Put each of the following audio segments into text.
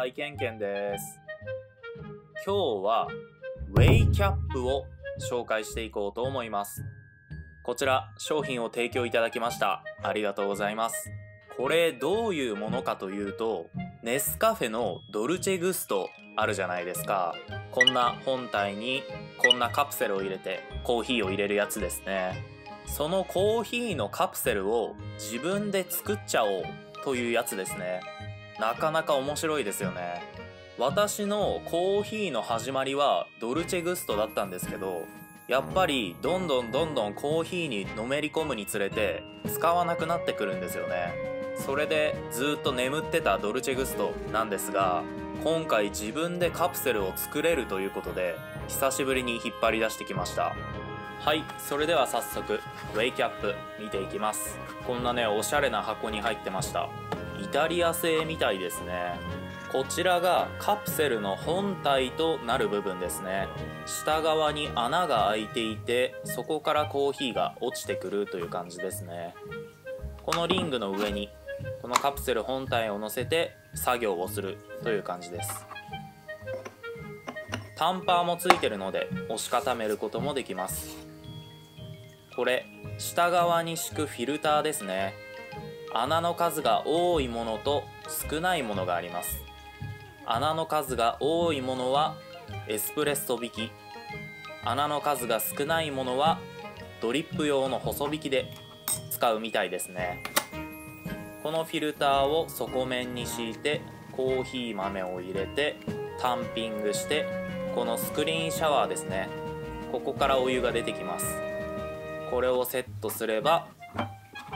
はい、ケンケンです。今日は、ウェイキャップを紹介していこうと思います。こちら、商品を提供いただきました。ありがとうございます。これ、どういうものかというと、ネスカフェのドルチェグストあるじゃないですか。こんな本体に、こんなカプセルを入れて、コーヒーを入れるやつですね。そのコーヒーのカプセルを自分で作っちゃおうというやつですね。なかなか面白いですよね。私のコーヒーの始まりはドルチェグストだったんですけどやっぱりどんどんどんどんコーヒーにのめり込むにつれて使わなくなってくるんですよね。それでずっと眠ってたドルチェグストなんですが今回自分でカプセルを作れるということで久しぶりに引っ張り出してきました。はいそれでは早速ウェイキャップ見ていきます。こんなねおしゃれな箱に入ってました。イタリア製みたいですね。こちらがカプセルの本体となる部分ですね。下側に穴が開いていてそこからコーヒーが落ちてくるという感じですね。このリングの上にこのカプセル本体を乗せて作業をするという感じです。タンパーもついてるので押し固めることもできます。これ下側に敷くフィルターですね。穴の数が多いものと少ないものがあります。穴の数が多いものはエスプレッソ引き。穴の数が少ないものはドリップ用の細引きで使うみたいですね。このフィルターを底面に敷いてコーヒー豆を入れてタンピングしてこのスクリーンシャワーですね。ここからお湯が出てきます。これをセットすれば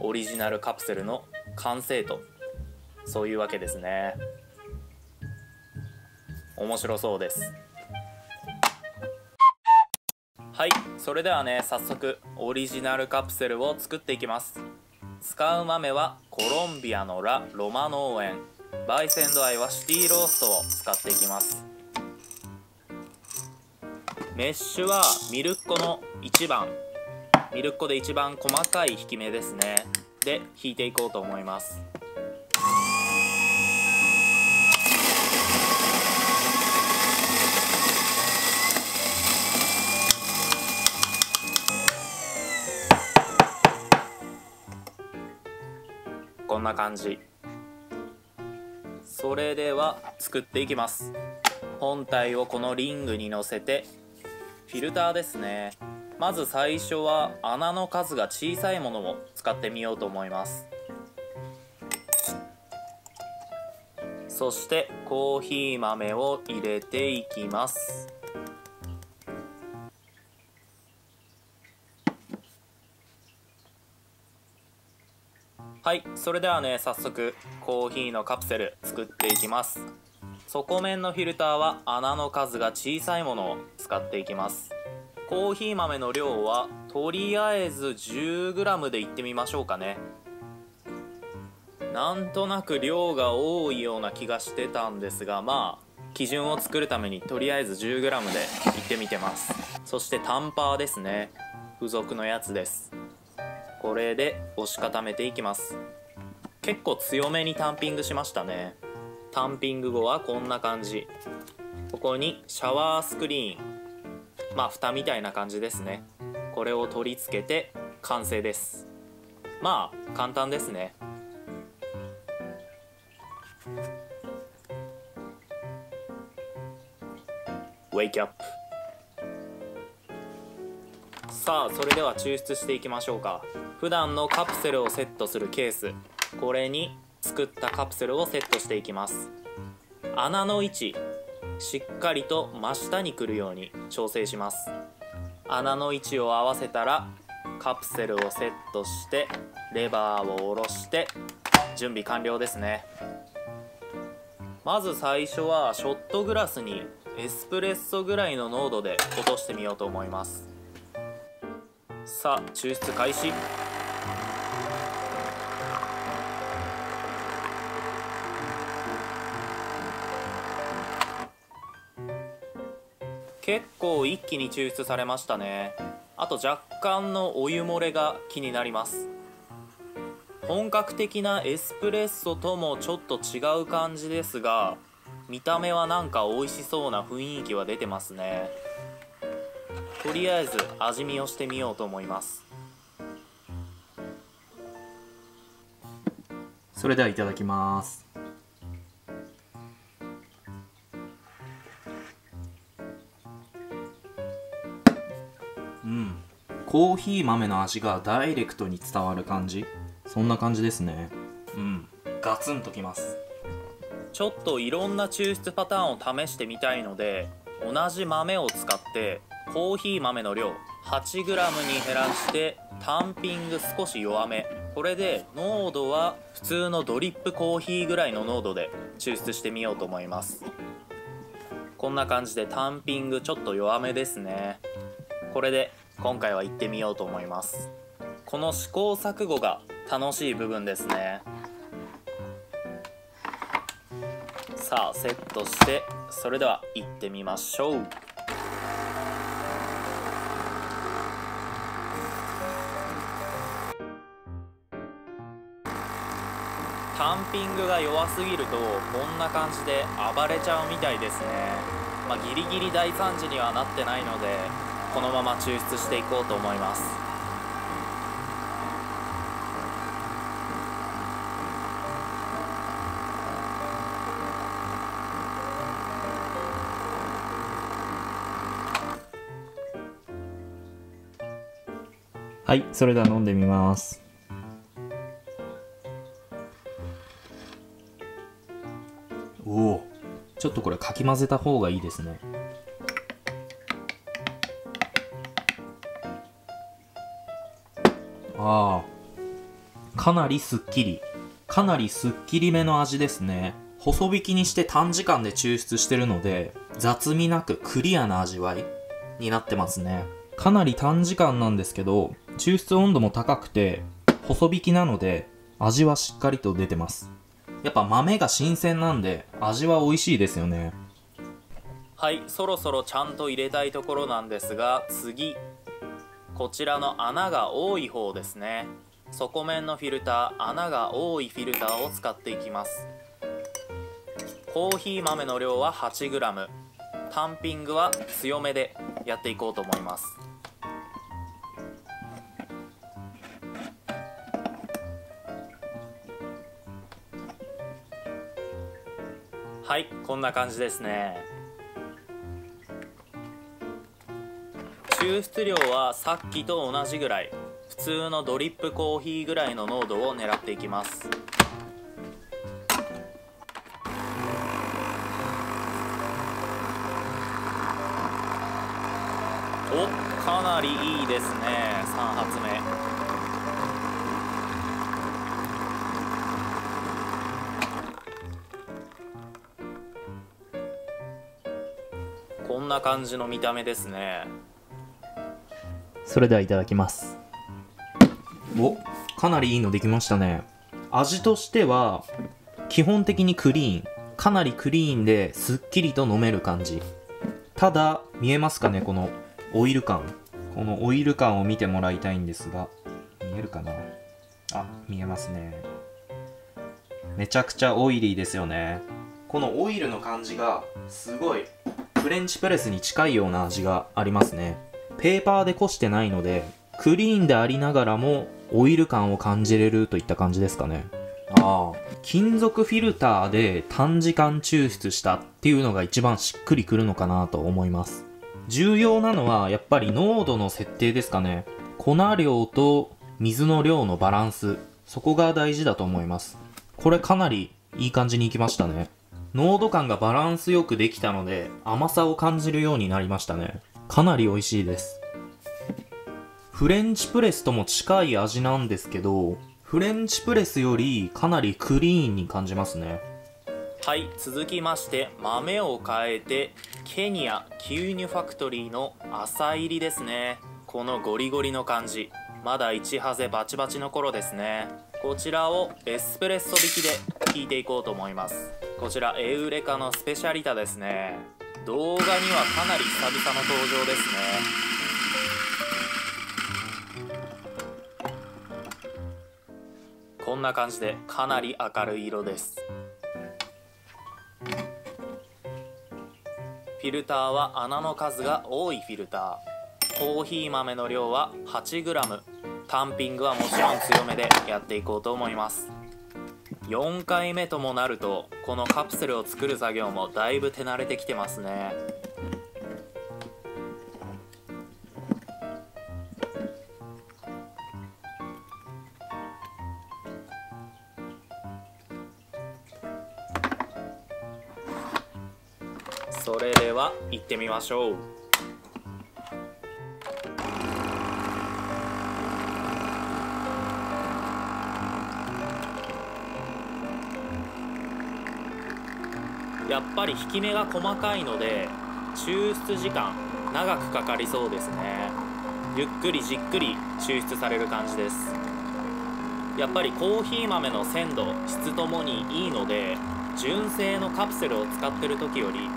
オリジナルカプセルの完成とそういうわけですね。面白そうです。はいそれではね早速オリジナルカプセルを作っていきます。使う豆はコロンビアのラ・ロマ農園バイセンドアイはシティローストを使っていきます。メッシュはミルッコの1番。ミルッコで一番細かい引き目ですね。で引いていこうと思います。こんな感じ。それでは作っていきます。本体をこのリングに乗せてフィルターですね。まず最初は穴の数が小さいものを使ってみようと思います。そしてコーヒー豆を入れていきます。はいそれではね早速コーヒーのカプセル作っていきます。底面のフィルターは穴の数が小さいものを使っていきます。コーヒー豆の量はとりあえず 10g でいってみましょうかね。なんとなく量が多いような気がしてたんですがまあ基準を作るためにとりあえず 10g でいってみてます。そしてタンパーですね。付属のやつです。これで押し固めていきます。結構強めにタンピングしましたね。タンピング後はこんな感じ。ここにシャワースクリーン。まあ蓋みたいな感じですね。これを取り付けて完成です。まあ簡単ですね。ウェイキャップさあそれでは抽出していきましょうか。普段のカプセルをセットするケース。これに作ったカプセルをセットしていきます。穴の位置。しっかりと真下に来るように調整します。穴の位置を合わせたらカプセルをセットしてレバーを下ろして準備完了ですね。まず最初はショットグラスにエスプレッソぐらいの濃度で落としてみようと思います。さあ抽出開始。結構一気に抽出されましたね。あと若干のお湯漏れが気になります。本格的なエスプレッソともちょっと違う感じですが見た目はなんか美味しそうな雰囲気は出てますね。とりあえず味見をしてみようと思います。それではいただきます。コーヒー豆の味がダイレクトに伝わる感じ？そんな感じですね。うん。ガツンときます。ちょっといろんな抽出パターンを試してみたいので同じ豆を使ってコーヒー豆の量 8g に減らしてタンピング少し弱め。これで濃度は普通のドリップコーヒーぐらいの濃度で抽出してみようと思います。こんな感じでタンピングちょっと弱めですね。これで今回は行ってみようと思います。この試行錯誤が楽しい部分ですね。さあセットしてそれでは行ってみましょう。タンピングが弱すぎるとこんな感じで暴れちゃうみたいですね。まあ、ギリギリ大惨事にはなってないのでこのまま抽出していこうと思います。はいそれでは飲んでみます。おお。ちょっとこれかき混ぜた方がいいですねあかなりすっきり。かなりすっきりめの味ですね。細引きにして短時間で抽出してるので雑味なくクリアな味わいになってますね。かなり短時間なんですけど抽出温度も高くて細引きなので味はしっかりと出てます。やっぱ豆が新鮮なんで味は美味しいですよね。はいそろそろちゃんと入れたいところなんですが次。こちらの穴が多い方ですね。底面のフィルター穴が多いフィルターを使っていきます。コーヒー豆の量は 8g タンピングは強めでやっていこうと思います。はいこんな感じですね。抽出量はさっきと同じぐらい。普通のドリップコーヒーぐらいの濃度を狙っていきます。おかなりいいですね。3発目。こんな感じの見た目ですね。それではいただきます。お。かなりいいのできましたね。味としては基本的にクリーン。かなりクリーンですっきりと飲める感じ。ただ見えますかね？このオイル感。このオイル感を見てもらいたいんですが。見えるかな？あ見えますね。めちゃくちゃオイリーですよね。このオイルの感じがすごいフレンチプレスに近いような味がありますねペーパーでこしてないのでクリーンでありながらもオイル感を感じれるといった感じですかね。ああ。金属フィルターで短時間抽出したっていうのが一番しっくりくるのかなと思います。重要なのはやっぱり濃度の設定ですかね。粉量と水の量のバランス。そこが大事だと思います。これかなりいい感じにいきましたね。濃度感がバランスよくできたので甘さを感じるようになりましたねかなり美味しいです。フレンチプレスとも近い味なんですけどフレンチプレスよりかなりクリーンに感じますね。はい続きまして豆を変えてケニア牛乳ファクトリーの朝入りですね。このゴリゴリの感じ。まだ1ハゼバチバチの頃ですね。こちらをエスプレッソ引きで引いていこうと思います。こちらエウレカのスペシャリタですね。動画にはかなり久々の登場ですね。こんな感じでかなり明るい色です。フィルターは穴の数が多いフィルター。コーヒー豆の量は 8g タンピングはもちろん強めでやっていこうと思います。4回目ともなるとこのカプセルを作る作業もだいぶ手慣れてきてますね。それでは行ってみましょう。やっぱり引き目が細かいので抽出時間長くかかりそうですね。ゆっくりじっくり抽出される感じです。やっぱりコーヒー豆の鮮度質ともにいいので純正のカプセルを使ってる時より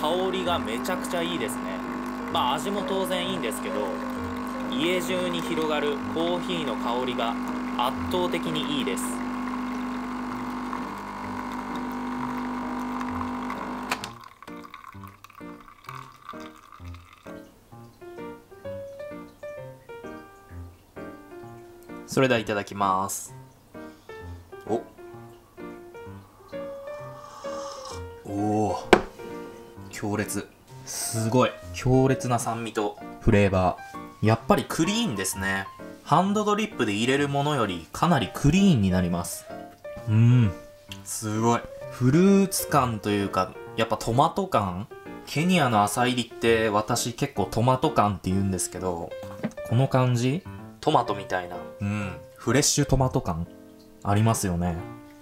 香りがめちゃくちゃいいですね。まあ味も当然いいんですけど家中に広がるコーヒーの香りが圧倒的にいいです。それではいただきます。お。おー。強烈。すごい。強烈な酸味とフレーバー。やっぱりクリーンですね。ハンドドリップで入れるものよりかなりクリーンになります。うん。すごい。フルーツ感というかやっぱトマト感。ケニアの浅入りって私結構トマト感って言うんですけどこの感じトマトみたいな。うん。フレッシュトマト感。ありますよね。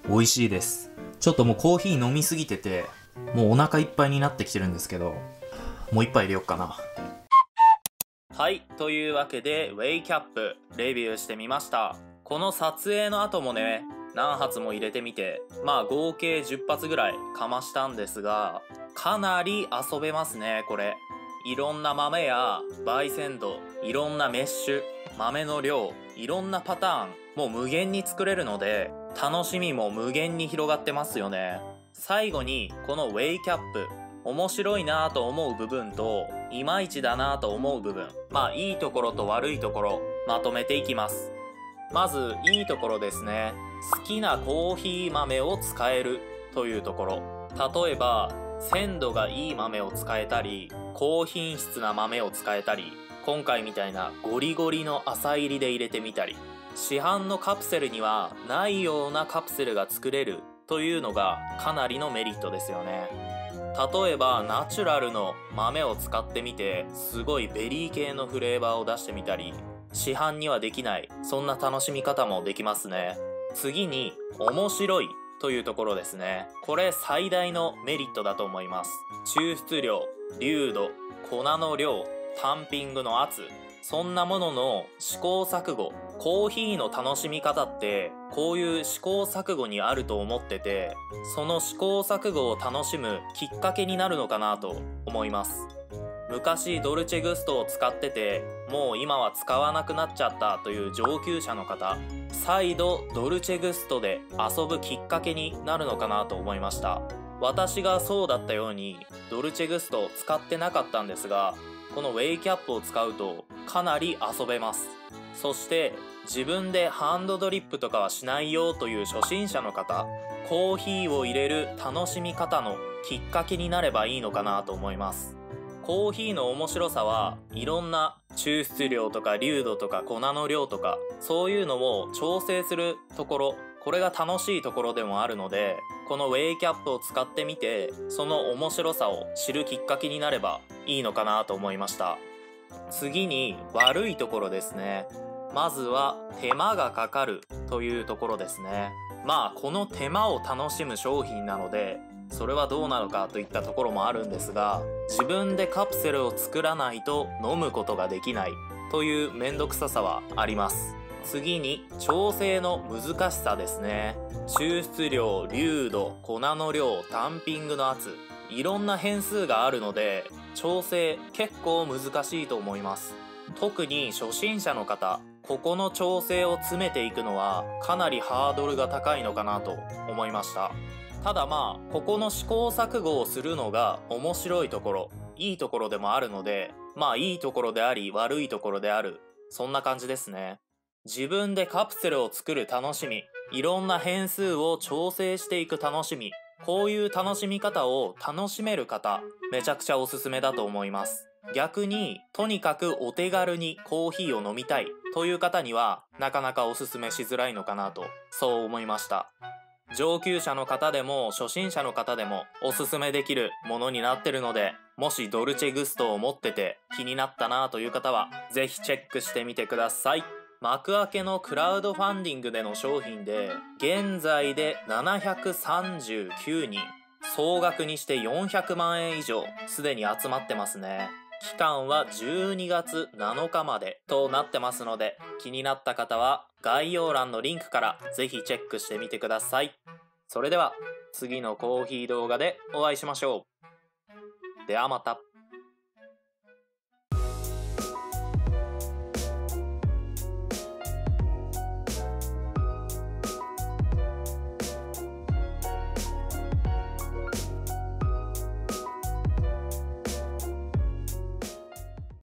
美味しいです。ちょっともうコーヒー飲みすぎててもうお腹いっぱいになってきてるんですけどもう一杯入れよっかな。はい。というわけでウェイキャップレビューしてみました。この撮影の後もね何発も入れてみてまあ合計10発ぐらいかましたんですがかなり遊べますねこれいろんな豆や焙煎度いろんなメッシュ豆の量いろんなパターンもう無限に作れるので楽しみも無限に広がってますよね。最後にこのウェイキャップ面白いなぁと思う部分といまいちだなぁと思う部分まあいいところと悪いところまとめていきます。まずいいところですね。好きなコーヒー豆を使えるというところ。例えば鮮度がいい豆を使えたり高品質な豆を使えたり今回みたいなゴリゴリの浅煎りで淹れてみたり市販のカプセルにはないようなカプセルが作れるというのがかなりのメリットですよね。例えばナチュラルの豆を使ってみてすごいベリー系のフレーバーを出してみたり市販にはできないそんな楽しみ方もできますね。次に面白いというところですね。これ最大のメリットだと思います。抽出量流度粉の量タンピングの圧そんなものの試行錯誤コーヒーの楽しみ方ってこういう試行錯誤にあると思っててその試行錯誤を楽しむきっかけになるのかなと思います。昔ドルチェグストを使っててもう今は使わなくなっちゃったという上級者の方再度ドルチェグストで遊ぶきっかけになるのかなと思いました。私がそうだったようにドルチェグストを使ってなかったんですがこのウェイキャップを使うとかなり遊べます。そして自分でハンドドリップとかはしないよという初心者の方コーヒーを入れる楽しみ方のきっかけになればいいのかなと思います。コーヒーの面白さはいろんな抽出量とか流度とか粉の量とかそういうのを調整するところこれが楽しいところでもあるのでこのウェイキャップを使ってみてその面白さを知るきっかけになればいいのかなと思いました。次に悪いところですね。まずは手間がかかるというところですね。まあこの手間を楽しむ商品なのでそれはどうなのかといったところもあるんですが自分でカプセルを作らないと飲むことができないという面倒くささはあります。次に調整の難しさですね。抽出量流度粉の量タンピングの圧いろんな変数があるので調整結構難しいと思います。特に初心者の方ここの調整を詰めていくのはかなりハードルが高いのかなと思いました。ただまあここの試行錯誤をするのが面白いところいいところでもあるので、まあいいところであり悪いところである、そんな感じですね。自分でカプセルを作る楽しみ、いろんな変数を調整していく楽しみ、こういう楽しみ方を楽しめる方、めちゃくちゃおすすめだと思います。逆に、とにかくお手軽にコーヒーを飲みたいという方には、なかなかおすすめしづらいのかなと、そう思いました。上級者の方でも初心者の方でもおすすめできるものになってるので、もしドルチェグストを持ってて気になったなという方は、ぜひチェックしてみてください。幕開けのクラウドファンディングでの商品で、現在で739人、総額にして400万円以上、すでに集まってますね。期間は12月7日までとなってますので、気になった方は概要欄のリンクからぜひチェックしてみてください。それでは次のコーヒー動画でお会いしましょう。ではまた。